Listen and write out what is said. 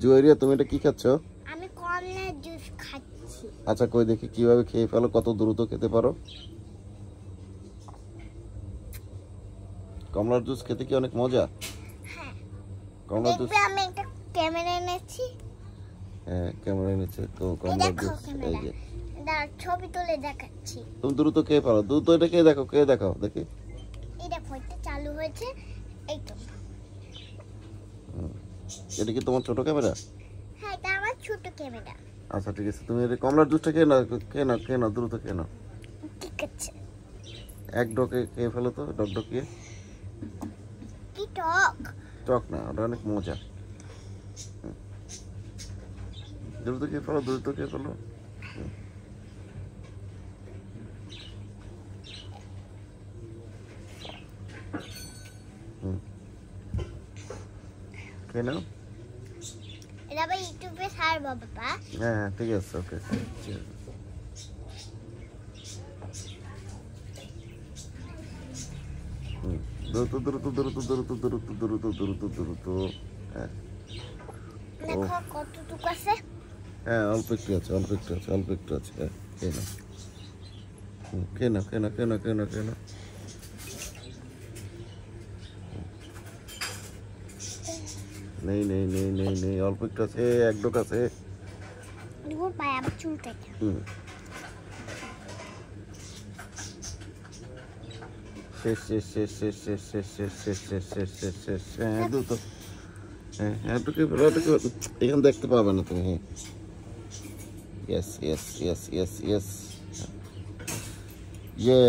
জুয়েরিয়া তুমি এটা কি খাচ্ছ? আমি কমলার জুস খাচ্ছি। আচ্ছা কই দেখি কীভাবে খেয়ে ফেলো কত দ্রুত খেতে পারো? কমলার জুস খেতে কি অনেক মজা? হ্যাঁ। কমলার জুস আমি একটা ক্যামেরা এনেছি। হ্যাঁ ক্যামেরা এই কমলার জুস এই যে। ছবি তুলে দেখাচ্ছি। তুমি দ্রুত খেয়ে ফেলো দ্রুত এটা খেয়ে দেখো দেখাও দেখি। দেখো এটা চালু হয়েছে এই তো। এটা কি তোমার ছোট ক্যামেরা? হ্যাঁ এটা আমার ছোট ক্যামেরা। আচ্ছা ঠিক আছে। তুমি কমলার জুসটা খেয়ে নাও খেয়ে নাও খেয়ে নাও দ্রুত খেয়ে নাও। ঠিক আছে। এক ডকে খেয়ে ফেলো তো ডক ডকিয়ে কি টক? টক না ওটা অনেক মজা। দ্রুত খেয়ে ফেলো দ্রুত খেয়ে ফেলো। হুম। খেয়ে নাও এটা আবার ইউটিউবে ছাড়বো বাবা হ্যাঁ হ্যাঁ ঠিক আছে ওকে দ্রুত দ্রুত দ্রুত দ্রুত দ্রুত দ্রুত দ্রুত দ্রুত হ্যাঁ দেখো কতটুকু আছে হ্যাঁ অল্প একটু আছে অল্প একটু আছে অল্প একটু আছে হ্যাঁ খেয়ে নাও হুম, খেয়ে নাও খেয়ে নাও খেয়ে নাও খেয়ে নাও খেয়ে নাও নেই নেই নেই নেই নেই অল্প একটু আছে এক ডোক আছে দূর পায় আবার চুলটাকে হুম শেষ শেষ শেষ শেষ শেষ শেষ শেষ শেষ শেষ শেষ শেষ শেষ হ্যাঁ দ্রুত হ্যাঁ হ্যাঁ টুকে ফেলো টুকে এখানে দেখতে পাবে না তুমি হ্যাঁ yes yes yes yes yes ইয়ে